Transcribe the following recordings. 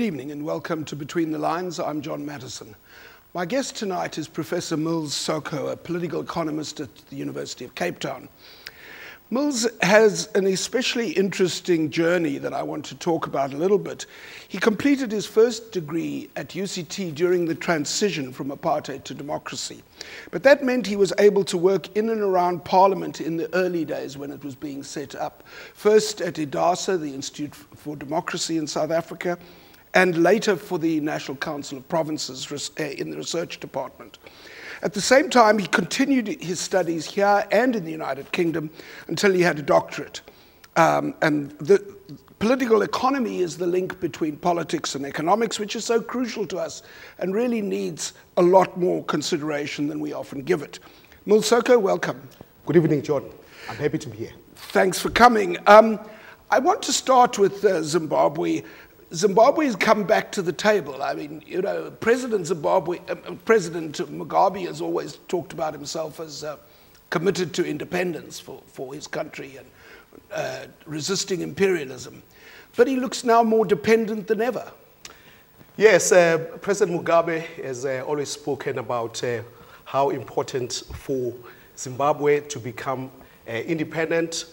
evening and welcome to Between the Lines. I'm John Matisonn. My guest tonight is Professor Mills Soko, a political economist at the University of Cape Town. Mills has an especially interesting journey that I want to talk about a little bit. He completed his first degree at UCT during the transition from apartheid to democracy. But that meant he was able to work in and around Parliament in the early days when it was being set up. First at IDASA, the Institute for Democracy in South Africa, and later for the National Council of Provinces uh, in the research department. At the same time, he continued his studies here and in the United Kingdom until he had a doctorate. Um, and the political economy is the link between politics and economics, which is so crucial to us and really needs a lot more consideration than we often give it. Mills Soko, welcome. Good evening, John. I'm happy to be here. Thanks for coming. Um, I want to start with uh, Zimbabwe. Zimbabwe has come back to the table. I mean, you know, President Zimbabwe, uh, President Mugabe has always talked about himself as uh, committed to independence for, for his country and uh, resisting imperialism. But he looks now more dependent than ever. Yes, uh, President Mugabe has uh, always spoken about uh, how important for Zimbabwe to become independent,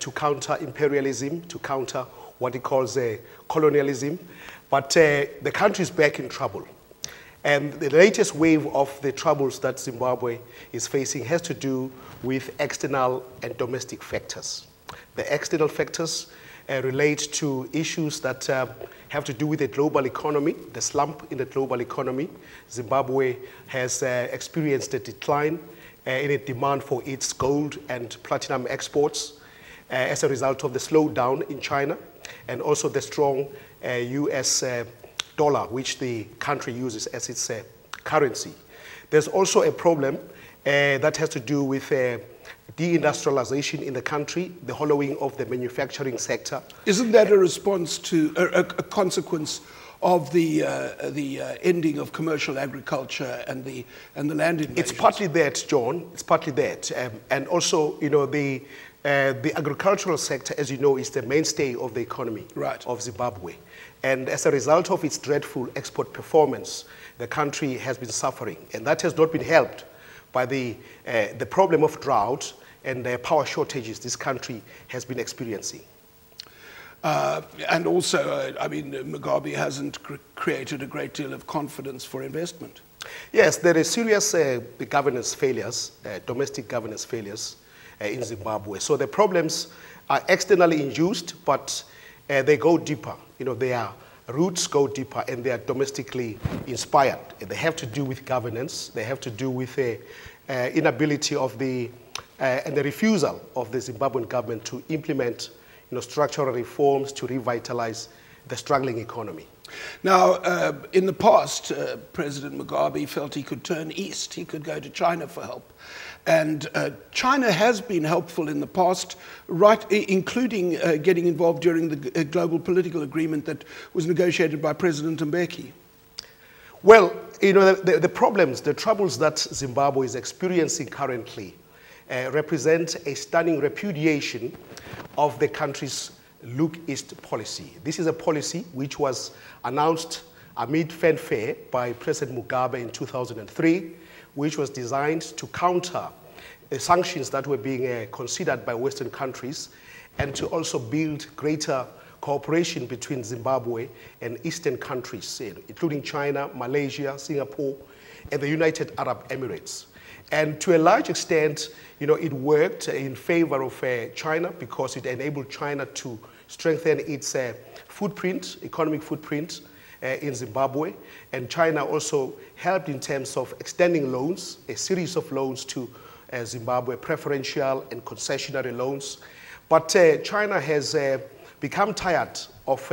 to counter imperialism, to counter what he calls uh, colonialism. But uh, the country is back in trouble. And the latest wave of the troubles that Zimbabwe is facing has to do with external and domestic factors. The external factors uh, relate to issues that uh, have to do with the global economy, the slump in the global economy. Zimbabwe has uh, experienced a decline uh, in its demand for its gold and platinum exports uh, as a result of the slowdown in China and also the strong US uh, uh, dollar, which the country uses as its uh, currency. There's also a problem that has to do with deindustrialization in the country, the hollowing of the manufacturing sector. Isn't that a response to a, a consequence of the uh, the uh, ending of commercial agriculture and the and the land invasions? It's partly that, John. It's partly that, um, and also you know the uh, the agricultural sector, as you know, is the mainstay of the economy right. of Zimbabwe. And as a result of its dreadful export performance, the country has been suffering. And that has not been helped by the, uh, the problem of drought and the power shortages this country has been experiencing. Uh, and also, uh, I mean, Mugabe hasn't cr created a great deal of confidence for investment. Yes, there are serious uh, governance failures, uh, domestic governance failures uh, in Zimbabwe. So the problems are externally induced, but uh, they go deeper. You know, their roots go deeper and they are domestically inspired. They have to do with governance. They have to do with the uh, inability of the and the refusal of the Zimbabwean government to implement you know, structural reforms to revitalize the struggling economy. Now, uh, in the past, uh, President Mugabe felt he could turn east, he could go to China for help. And uh, China has been helpful in the past, right, including uh, getting involved during the uh, global political agreement that was negotiated by President Mbeki. Well, you know, the, the problems, the troubles that Zimbabwe is experiencing currently uh, represent a stunning repudiation of the country's Look East policy. This is a policy which was announced amid fanfare by President Mugabe in 2003 which was designed to counter the sanctions that were being uh, considered by Western countries and to also build greater cooperation between Zimbabwe and Eastern countries, including China, Malaysia, Singapore, and the United Arab Emirates. And to a large extent, you know, it worked in favor of uh, China because it enabled China to strengthen its uh, footprint, economic footprint, uh, in Zimbabwe. And China also helped in terms of extending loans, a series of loans to uh, Zimbabwe, preferential and concessionary loans. But uh, China has become tired of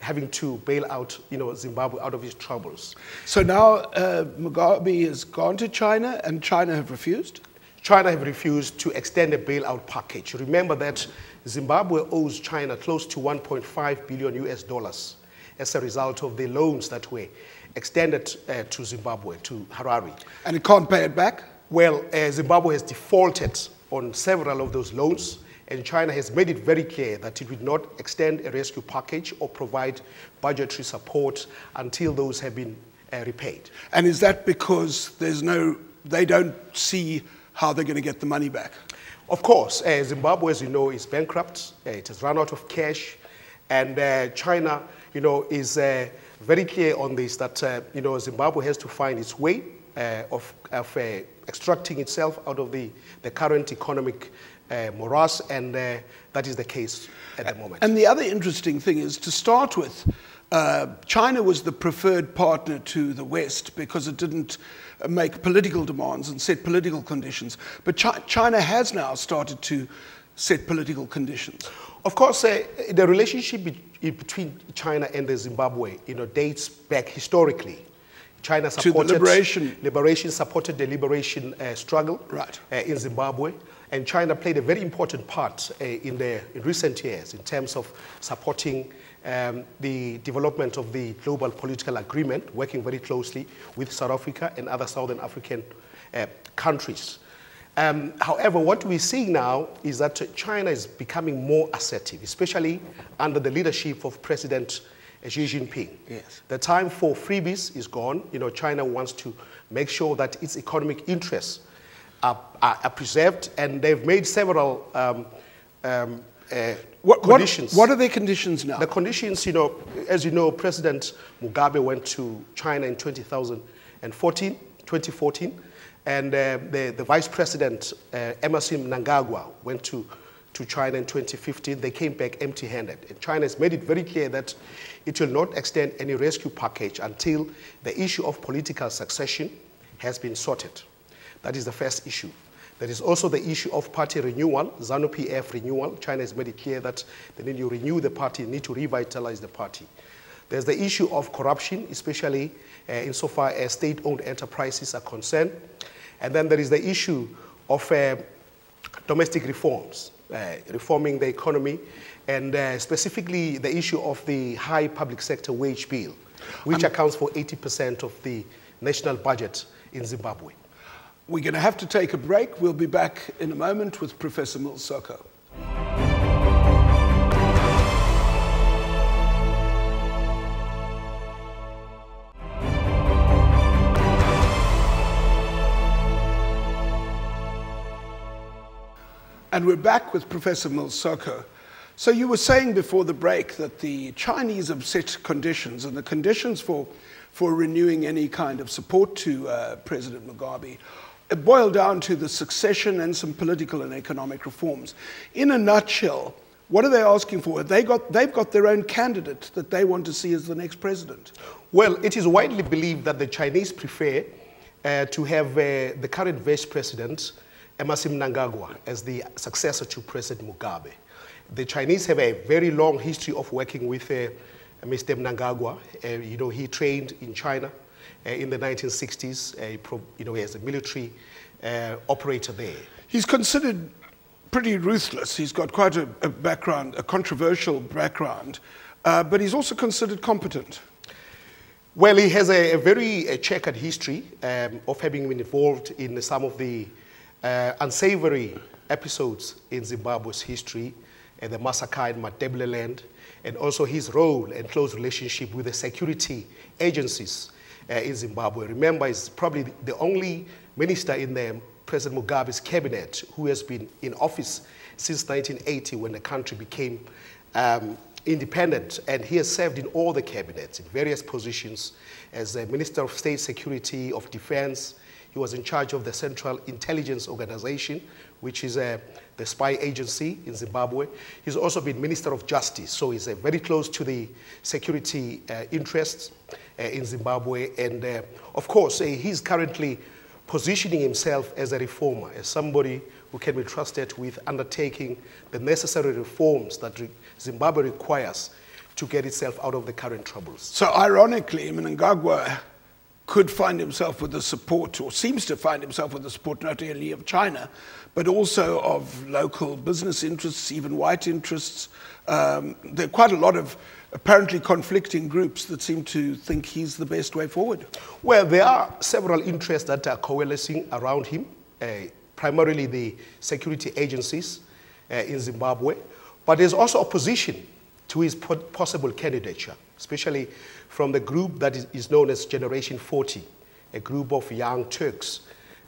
having to bail out you know, Zimbabwe out of its troubles. So now uh, Mugabe has gone to China and China have refused? China have refused to extend a bailout package. Remember that Zimbabwe owes China close to 1.5 billion US dollars as a result of the loans that were extended uh, to Zimbabwe, to Harare. And it can't pay it back? Well, uh, Zimbabwe has defaulted on several of those loans, and China has made it very clear that it would not extend a rescue package or provide budgetary support until those have been uh, repaid. And is that because there's no, they don't see how they're going to get the money back? Of course, uh, Zimbabwe, as you know, is bankrupt. Uh, it has run out of cash, and uh, China, you know, is uh, very clear on this that uh, you know Zimbabwe has to find its way uh, of, of extracting itself out of the, the current economic morass, and that is the case at the moment. And the other interesting thing is to start with. Uh, China was the preferred partner to the West because it didn't make political demands and set political conditions. But Chi China has now started to set political conditions. Of course, uh, the relationship be between China and the Zimbabwe, you know, dates back historically. China supported liberation. liberation, supported the liberation uh, struggle right. uh, in Zimbabwe. And China played a very important part uh, in, the, in recent years in terms of supporting um, the development of the global political agreement, working very closely with South Africa and other Southern African uh, countries. Um, however, what we're seeing now is that China is becoming more assertive, especially under the leadership of President Xi Jinping. Yes. The time for freebies is gone. You know, China wants to make sure that its economic interests are, are, are preserved, and they've made several um, um, uh, what, conditions. What, what, are the conditions now? The conditions, you know, as you know, President Mugabe went to China in 2014, 2014, and uh, the, the Vice President, uh, Emmerson Mnangagwa, went to, to China in 2015. They came back empty-handed. And China has made it very clear that it will not extend any rescue package until the issue of political succession has been sorted. That is the first issue. There is also the issue of party renewal, ZANU-PF renewal. China has made it clear that they need to renew the party, need to revitalize the party. There's the issue of corruption, especially uh, insofar as state-owned enterprises are concerned. And then there is the issue of uh, domestic reforms, uh, reforming the economy, and uh, specifically the issue of the high public sector wage bill, which um, accounts for 80% of the national budget in Zimbabwe. We're going to have to take a break. We'll be back in a moment with Professor Mills And we're back with Professor Mills Soko. So you were saying before the break that the Chinese have set conditions, and the conditions for, for renewing any kind of support to uh, President Mugabe it boiled down to the succession and some political and economic reforms. In a nutshell, what are they asking for? They got, they've got their own candidate that they want to see as the next president. Well, it is widely believed that the Chinese prefer uh, to have uh, the current vice president, Emmerson Mnangagwa, as the successor to President Mugabe. The Chinese have a very long history of working with uh, Mr. Mnangagwa. Uh, you know, he trained in China uh, in the 1960s. Uh, you know, as a military uh, operator there. He's considered pretty ruthless. He's got quite a, a background, a controversial background, uh, but he's also considered competent. Well, he has a, a very checkered history um, of having been involved in some of the uh, unsavory episodes in Zimbabwe's history, and the massacre in Matabeleland, and also his role and close relationship with the security agencies uh, in Zimbabwe. Remember, he's probably the only minister in the President Mugabe's cabinet who has been in office since 1980 when the country became um, independent. And he has served in all the cabinets, in various positions, as a Minister of State Security, of Defense. He was in charge of the Central Intelligence Organization, which is uh, the spy agency in Zimbabwe. He's also been Minister of Justice, so he's uh, very close to the security uh, interests uh, in Zimbabwe. And uh, of course, uh, he's currently positioning himself as a reformer, as somebody who can be trusted with undertaking the necessary reforms that re Zimbabwe requires to get itself out of the current troubles. So ironically, Mnangagwa could find himself with the support, or seems to find himself with the support not only of China, but also of local business interests, even white interests. Um, there are quite a lot of apparently conflicting groups that seem to think he's the best way forward. Well, there are several interests that are coalescing around him, uh, primarily the security agencies, uh, in Zimbabwe. But there's also opposition to his possible candidature, especially from the group that is, known as Generation 40, a group of young Turks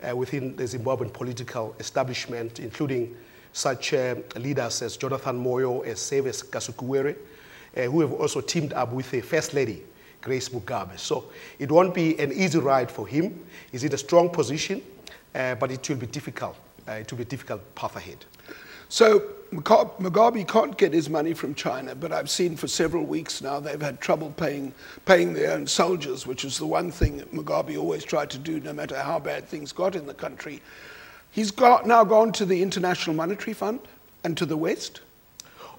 uh, within the Zimbabwean political establishment, including such uh, leaders as Jonathan Moyo, as Saviour Kasukuwere, uh, who have also teamed up with the First Lady, Grace Mugabe. So it won't be an easy ride for him. He's in a strong position, uh, but it will be difficult. Uh, it will be a difficult path ahead. So Mugabe can't get his money from China, but I've seen for several weeks now they've had trouble paying, paying their own soldiers, which is the one thing Mugabe always tried to do, no matter how bad things got in the country. He's got, now gone to the International Monetary Fund and to the West.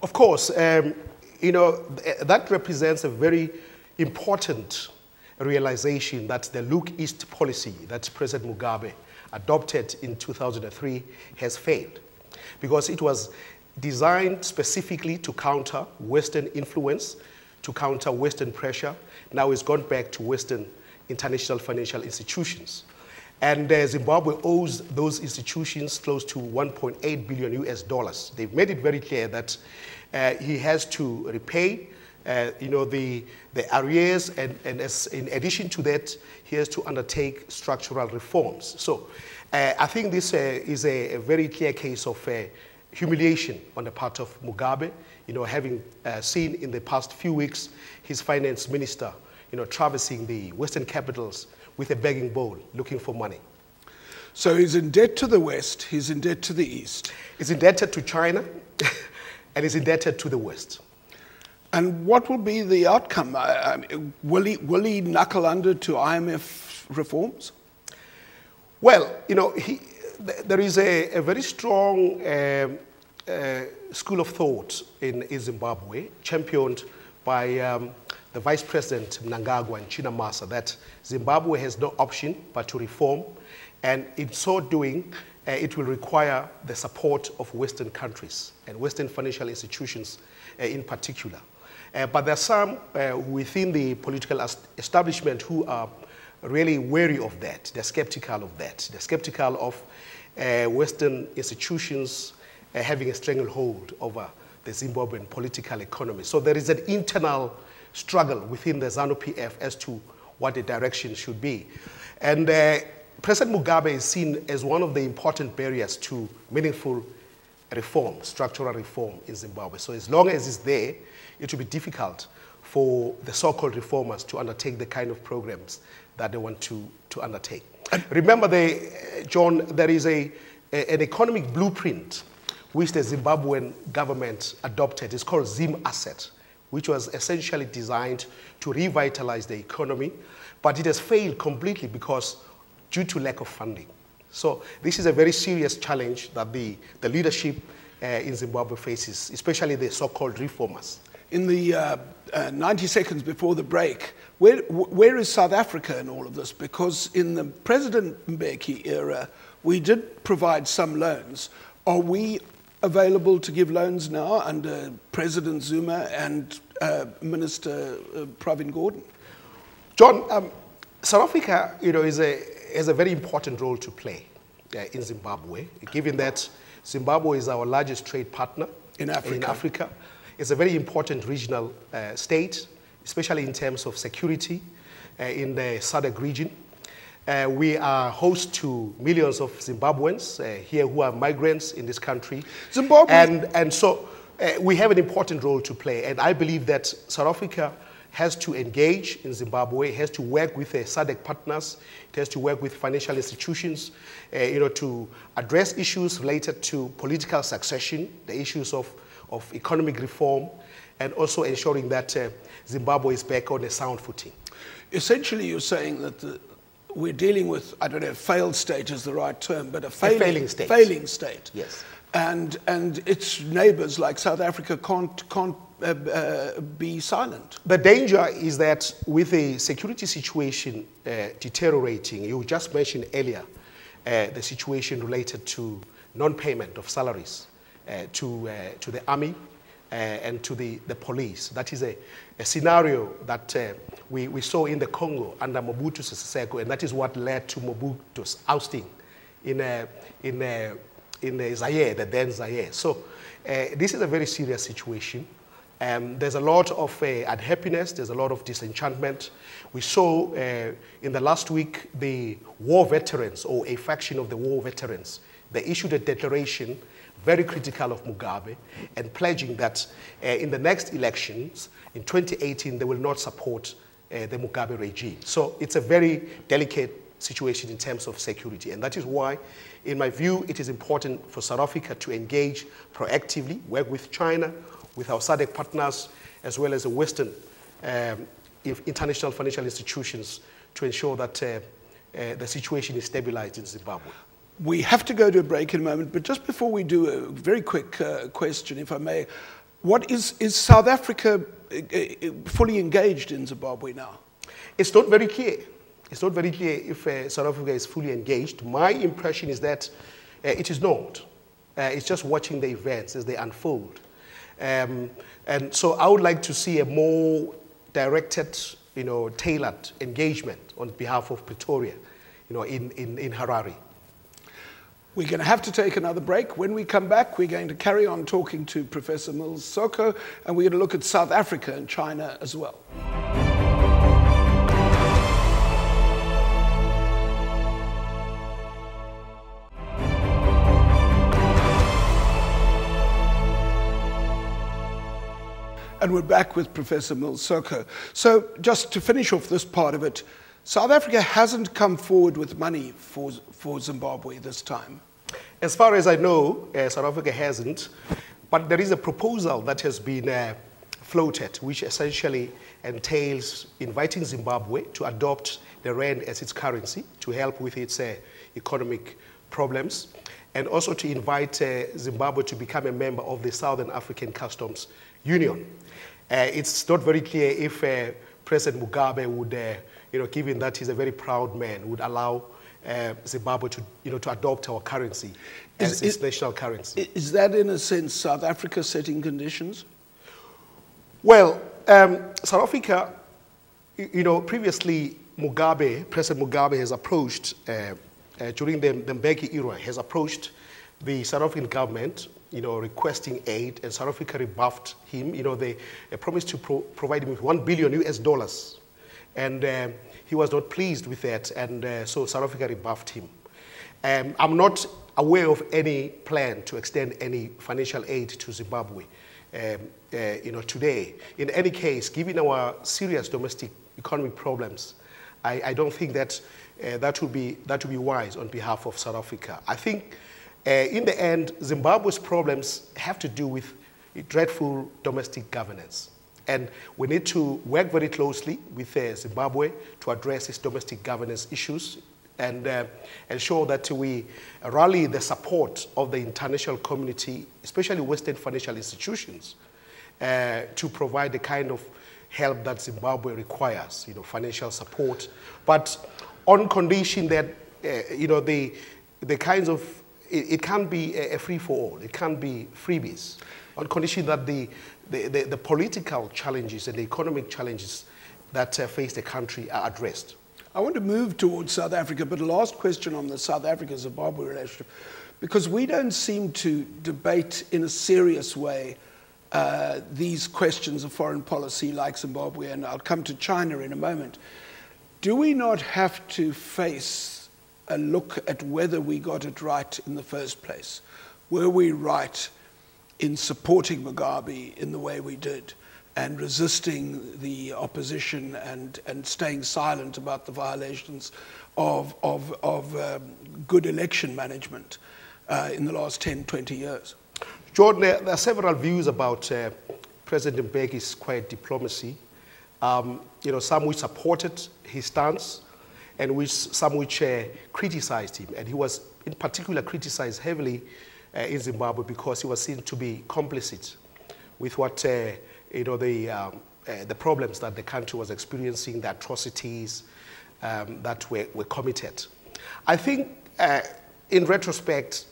Of course, um, you know, that represents a very important realization that the Look East policy that President Mugabe adopted in 2003 has failed because it was designed specifically to counter Western influence, to counter Western pressure. Now it's gone back to Western international financial institutions. And uh, Zimbabwe owes those institutions close to 1.8 billion US dollars. They've made it very clear that uh, he has to repay uh, you know, the, the arrears, and, and as, in addition to that, he has to undertake structural reforms. So uh, I think this uh, is a, a, very clear case of uh, humiliation on the part of Mugabe, you know, having uh, seen in the past few weeks his finance minister, you know, traversing the Western capitals with a begging bowl, looking for money. So he's in debt to the West, he's in debt to the East. He's indebted to China, and he's indebted to the West. And what will be the outcome? I mean, will, he, will he knuckle under to IMF reforms? Well, you know, he, there is a, a very strong uh, uh, school of thought in, Zimbabwe, championed by um, the Vice President Mnangagwa and Chinamasa, that Zimbabwe has no option but to reform, and in so doing, uh, it will require the support of Western countries and Western financial institutions uh, in particular. Uh, but there are some uh, within the political establishment who are really wary of that. They're skeptical of that. They're skeptical of uh, Western institutions uh, having a stranglehold over the Zimbabwean political economy. So there is an internal struggle within the ZANU-PF as to what the direction should be. And uh, President Mugabe is seen as one of the important barriers to meaningful reform, structural reform in Zimbabwe. So as long as he's there, it will be difficult for the so-called reformers to undertake the kind of programs that they want to, to undertake. Remember, John, there is a, a, an economic blueprint which the Zimbabwean government adopted. It's called Zim Asset, which was essentially designed to revitalize the economy, but it has failed completely because due to lack of funding. So this is a very serious challenge that the, the leadership uh, in Zimbabwe faces, especially the so-called reformers. In the uh, uh, 90 seconds before the break, where, where is South Africa in all of this? Because in the President Mbeki era, we did provide some loans. Are we available to give loans now under President Zuma and uh, Minister uh, Pravin Gordhan? John, um, South Africa, you know, is a, has a very important role to play uh, in Zimbabwe, given that Zimbabwe is our largest trade partner in Africa. In Africa. It's a very important regional uh, state, especially in terms of security uh, in the SADC region. Uh, we are host to millions of Zimbabweans uh, here who are migrants in this country. Zimbabwe. And, and so uh, we have an important role to play. And I believe that South Africa has to engage in Zimbabwe, has to work with the SADC partners, it has to work with financial institutions, uh, you know, to address issues related to political succession, the issues of, of economic reform, and also ensuring that uh, Zimbabwe is back on a sound footing. Essentially, you're saying that the, we're dealing with, I don't know, failed state is the right term, but a failing, a failing state. Failing state. Yes. And, and its neighbors like South Africa can't, can't uh, uh, be silent. The danger is that with the security situation uh, deteriorating, you just mentioned earlier uh, the situation related to non-payment of salaries to, uh, to the army and to the, the police. That is a, a scenario that we, we saw in the Congo under Mobutu Sese Seko, and that is what led to Mobutu's ousting in, in in the Zaire, the then Zaire. So uh, this is a very serious situation. Um, there's a lot of uh, unhappiness, there's a lot of disenchantment. We saw uh, in the last week the war veterans, or a faction of the war veterans, they issued a declaration very critical of Mugabe and pledging that uh, in the next elections in 2018 they will not support uh, the Mugabe regime. So it's a very delicate situation in terms of security. And that is why, in my view, it is important for South Africa to engage proactively, work with China, with our SADC partners, as well as the Western um, international financial institutions to ensure that uh, uh, the situation is stabilized in Zimbabwe. We have to go to a break in a moment, but just before we do, a very quick uh, question, if I may. What is, is South Africa uh, uh, fully engaged in Zimbabwe now? It's not very clear. It's not very clear if uh, South Africa is fully engaged. My impression is that uh, it is not. Uh, it's just watching the events as they unfold. Um, and so I would like to see a more directed, you know, tailored engagement on behalf of Pretoria, you know, in, in, in Harare. We're going to have to take another break. When we come back, we're going to carry on talking to Professor Mills Soko, and we're going to look at South Africa and China as well. And we're back with Professor Mills Soko. So, just to finish off this part of it, South Africa hasn't come forward with money for, for Zimbabwe this time. As far as I know, uh, South Africa hasn't, but there is a proposal that has been uh, floated, which essentially entails inviting Zimbabwe to adopt the rand as its currency to help with its uh, economic problems, and also to invite uh, Zimbabwe to become a member of the Southern African Customs Union. Uh, it's not very clear if uh, President Mugabe would, you know, given that he's a very proud man, would allow uh, Zimbabwe to, you know, to adopt our currency as is, its is, national currency. Is that, in a sense, South Africa setting conditions? Well, um, South Africa, you know, previously Mugabe, President Mugabe has approached, uh, uh, during the, the Mbeki era, has approached the South African government you know, requesting aid, and South Africa rebuffed him. You know, they, they promised to pro provide him with one billion US dollars, and uh, he was not pleased with that, and uh, so South Africa rebuffed him. Um, I'm not aware of any plan to extend any financial aid to Zimbabwe, um, uh, you know, today. In any case, given our serious domestic economic problems, I, I don't think that uh, that would be that would be wise on behalf of South Africa. I think uh, in the end, Zimbabwe's problems have to do with dreadful domestic governance. And we need to work very closely with uh, Zimbabwe to address its domestic governance issues and uh, ensure that we rally the support of the international community, especially Western financial institutions, uh, to provide the kind of help that Zimbabwe requires, you know, financial support, but on condition that, uh, you know, the, the kinds of it, it can't be a, a free-for-all. It can't be freebies on condition that the, the, the, the political challenges and the economic challenges that uh, face the country are addressed. I want to move towards South Africa, but last question on the South Africa-Zimbabwe relationship, because we don't seem to debate in a serious way uh, these questions of foreign policy like Zimbabwe, and I'll come to China in a moment. Do we not have to face a look at whether we got it right in the first place. Were we right in supporting Mugabe in the way we did and resisting the opposition and, and staying silent about the violations of, of, of um, good election management uh, in the last 10, 20 years? Jordan, there, are several views about uh, President Mbeki's quiet diplomacy. Um, you know, some which supported his stance, and which some which uh, criticized him. And he was in particular criticized heavily in Zimbabwe because he was seen to be complicit with what, uh, you know, the, um, uh, the problems that the country was experiencing, the atrocities um, that were, were committed. I think uh, in retrospect,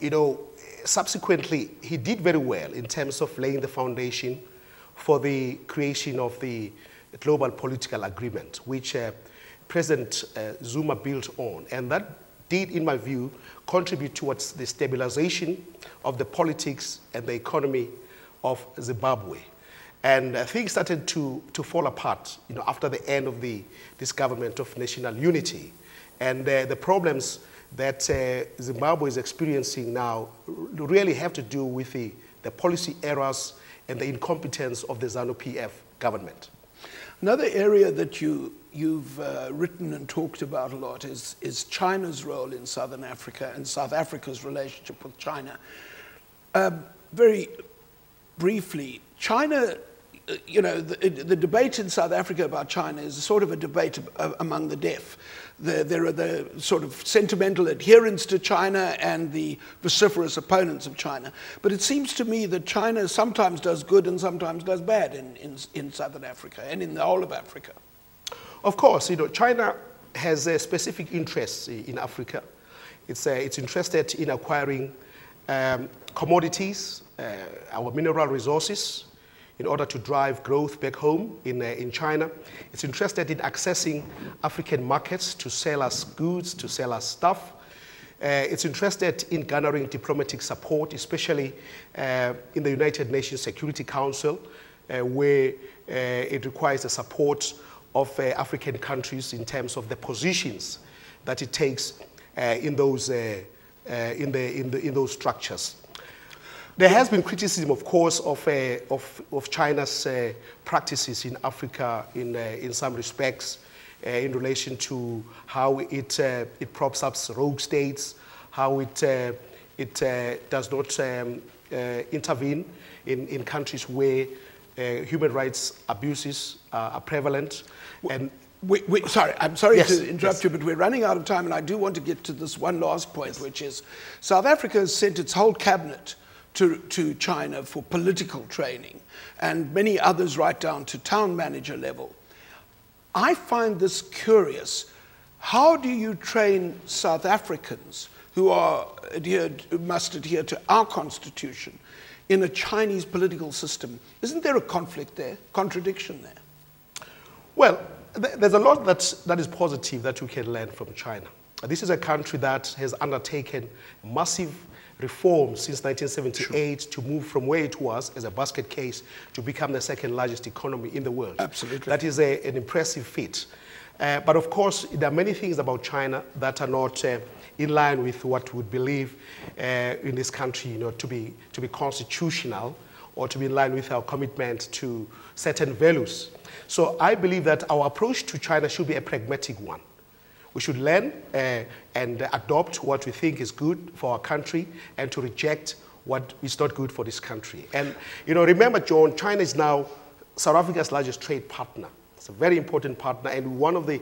you know, subsequently, he did very well in terms of laying the foundation for the creation of the global political agreement, which uh, President uh, Zuma built on. And that did, in my view, contribute towards the stabilization of the politics and the economy of Zimbabwe. And uh, things started to, to fall apart you know, after the end of the, this government of national unity. And uh, the problems that uh, Zimbabwe is experiencing now really have to do with the, the policy errors and the incompetence of the ZANU-PF government. Another area that you, you've uh, written and talked about a lot is, is China's role in Southern Africa and South Africa's relationship with China. Uh, very briefly, China you know, the, the, debate in South Africa about China is sort of a debate among the deaf. The, there are the sort of sentimental adherents to China and the vociferous opponents of China. But it seems to me that China sometimes does good and sometimes does bad in, in, in Southern Africa and in the whole of Africa. Of course, you know, China has a specific interests in Africa. It's, uh, it's interested in acquiring um, commodities, uh, our mineral resources, in order to drive growth back home in, uh, in China. It's interested in accessing African markets to sell us goods, to sell us stuff. It's interested in garnering diplomatic support, especially in the United Nations Security Council, where it requires the support of uh, African countries in terms of the positions that it takes in, those, in, the, in, the, in those structures. There has been criticism, of course, of, uh, of, of, China's uh, practices in Africa in, uh, in some respects uh, in relation to how it, uh, it props up rogue states, how it, uh, it does not um, intervene in, in countries where Uh, human rights abuses are prevalent. And we, we, sorry, I'm sorry yes, to interrupt yes. you, but we're running out of time, and I do want to get to this one last point, yes. which is South Africa has sent its whole cabinet to, to China for political training, and many others right down to town manager level. I find this curious. How do you train South Africans who are adhered, who must adhere to our constitution in a Chinese political system? Isn't there a conflict there, contradiction there? Well, th there's a lot that's, that is positive that we can learn from China. This is a country that has undertaken massive reforms since 1978 to move from where it was as a basket case to become the second largest economy in the world. Absolutely. That is a, an impressive feat. Uh, but of course, there are many things about China that are not uh, in line with what we believe uh, in this country, you know, to be, to be constitutional or to be in line with our commitment to certain values. So I believe that our approach to China should be a pragmatic one. We should learn uh, and adopt what we think is good for our country and to reject what is not good for this country. And, you know, remember, John, China is now South Africa's largest trade partner. It's a very important partner and one of the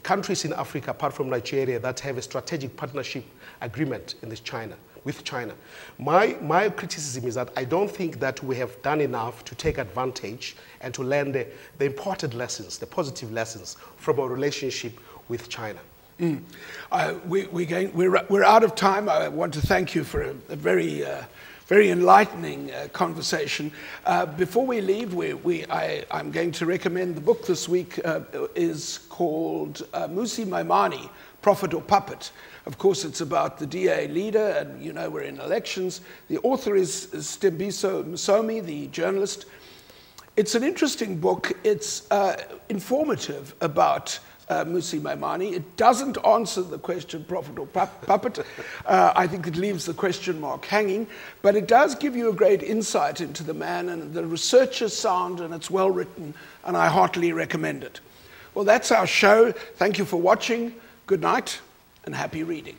countries in Africa, apart from Nigeria, that have a strategic partnership agreement China, with China. My, my criticism is that I don't think that we have done enough to take advantage and to learn the, the important lessons, the positive lessons from our relationship with China. Mm. Uh, we, we going, we're, we're out of time. I want to thank you for a, a very, uh, very enlightening uh, conversation. Uh, before we leave, we, we, I, am going to recommend the book this week uh, is called uh, Mmusi Maimane, Prophet or Puppet. Of course, it's about the DA leader, and you know we're in elections. The author is, is S'thembiso Msomi, the journalist. It's an interesting book. It's informative about uh, Mmusi Maimane. It doesn't answer the question, prophet or puppet. Uh, I think it leaves the question mark hanging, but it does give you a great insight into the man, and the research is sound and it's well written, and I heartily recommend it. Well, that's our show. Thank you for watching. Good night and happy reading.